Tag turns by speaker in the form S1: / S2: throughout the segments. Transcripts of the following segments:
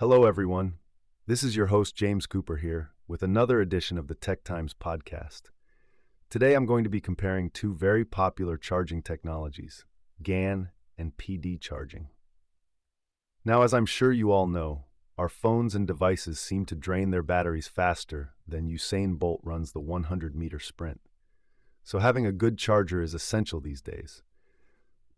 S1: Hello, everyone. This is your host, James Cooper, here with another edition of the Tech Times podcast. Today, I'm going to be comparing two very popular charging technologies GAN and PD charging. Now, as I'm sure you all know, our phones and devices seem to drain their batteries faster than Usain Bolt runs the 100 meter sprint. So, having a good charger is essential these days.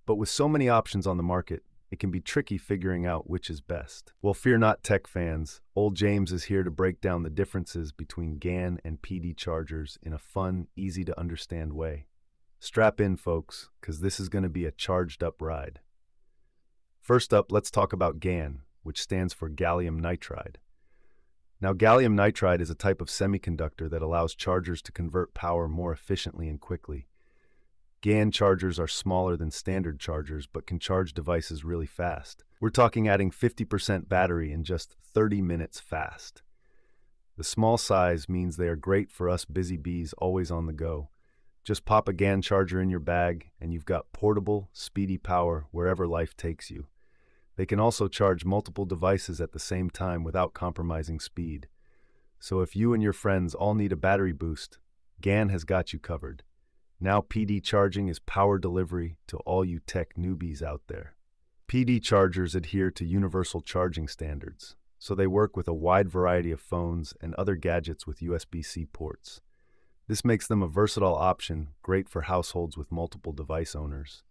S1: But with so many options on the market, it can be tricky figuring out which is best. Well, fear not, tech fans. Old James is here to break down the differences between GAN and PD chargers in a fun, easy to understand way. Strap in, folks, because this is going to be a charged up ride. First up, let's talk about GAN, which stands for gallium nitride. Now, gallium nitride is a type of semiconductor that allows chargers to convert power more efficiently and quickly. GAN chargers are smaller than standard chargers but can charge devices really fast. We're talking adding 50% battery in just 30 minutes fast. The small size means they are great for us busy bees always on the go. Just pop a GAN charger in your bag and you've got portable, speedy power wherever life takes you. They can also charge multiple devices at the same time without compromising speed. So if you and your friends all need a battery boost, GAN has got you covered. Now PD charging is power delivery to all you tech newbies out there. PD chargers adhere to universal charging standards, so they work with a wide variety of phones and other gadgets with USB-C ports. This makes them a versatile option, great for households with multiple device owners.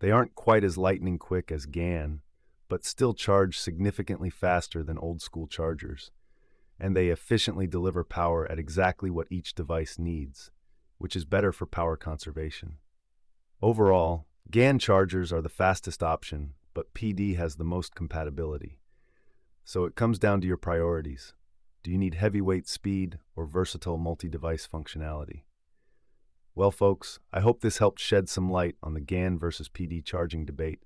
S1: They aren't quite as lightning quick as GAN, but still charge significantly faster than old school chargers, and they efficiently deliver power at exactly what each device needs which is better for power conservation. Overall, GAN chargers are the fastest option, but PD has the most compatibility. So it comes down to your priorities. Do you need heavyweight speed or versatile multi device functionality? Well, folks, I hope this helped shed some light on the GAN versus PD charging debate.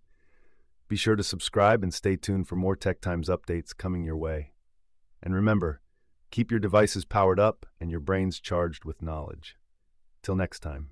S1: Be sure to subscribe and stay tuned for more Tech Times updates coming your way. And remember, keep your devices powered up and your brains charged with knowledge. Till next time.